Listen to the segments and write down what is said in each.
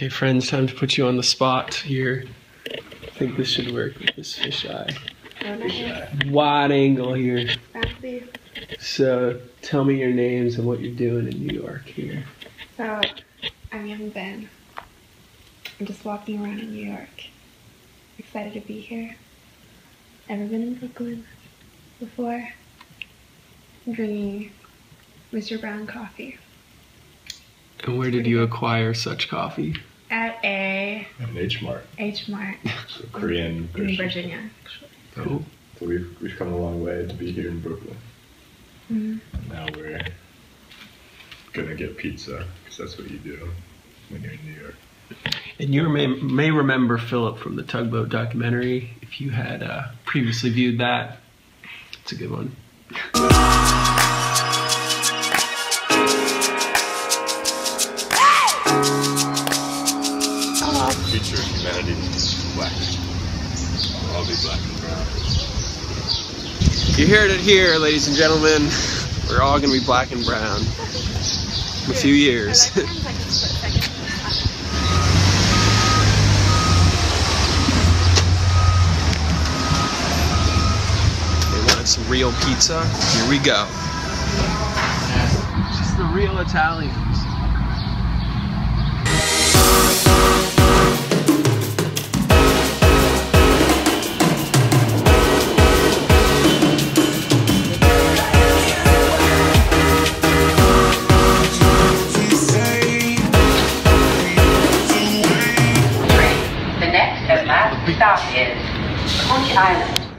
Okay, friends, time to put you on the spot here. I think this should work with this fisheye. Wide angle here. So, tell me your names and what you're doing in New York here. So, I'm Young Ben. I'm just walking around in New York. Excited to be here. Ever been in Brooklyn before? I'm drinking Mr. Brown coffee And where did you acquire such coffee? At a An H Mart, H Mart so Korean in Christian. Virginia. Actually. Cool. So we've we've come a long way to be here in Brooklyn. Mhm. And now we're gonna get pizza because that's what you do when you're in New York. And you may, may remember Philip from the Tugboat documentary. If you had uh, previously viewed that, it's a good one. Future of humanity black. We'll be black and brown. You heard it here, ladies and gentlemen. We're all gonna be black and brown in a few years. they wanted some real pizza. Here we go. Just the real Italians. Stop is Coney Island.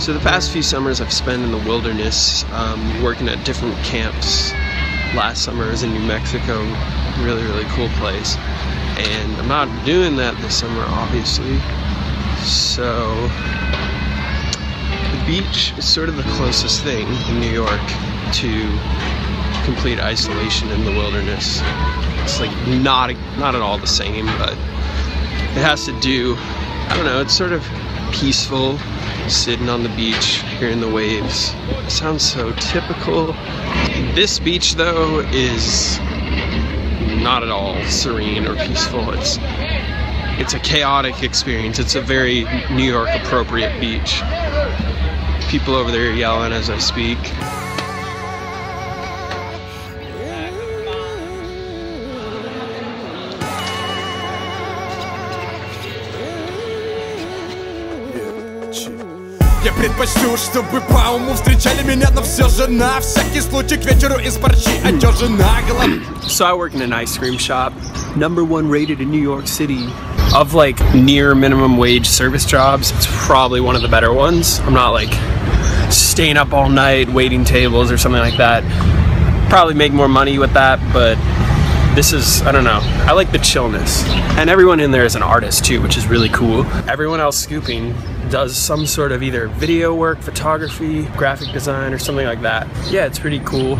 So the past few summers I've spent in the wilderness, um, working at different camps. Last summer I was in New Mexico, really really cool place, and I'm not doing that this summer obviously. So the beach is sort of the closest thing in New York to complete isolation in the wilderness. It's like not not at all the same, but it has to do. I don't know. It's sort of peaceful, sitting on the beach, hearing the waves. It sounds so typical. This beach, though, is not at all serene or peaceful. It's it's a chaotic experience. It's a very New York appropriate beach. People over there yelling as I speak. Я предпочту, чтобы по уму встречали меня, но все же на всякий случай к вечеру из парчи одежина голова. So I work in an ice cream shop, number one rated in New York City. Of like near minimum wage service jobs, it's probably one of the better ones. I'm not like staying up all night waiting tables or something like that. Probably make more money with that, but this is I don't know. I like the chillness. And everyone in there is an artist too, which is really cool. Everyone else scooping does some sort of either video work, photography, graphic design or something like that. Yeah, it's pretty cool.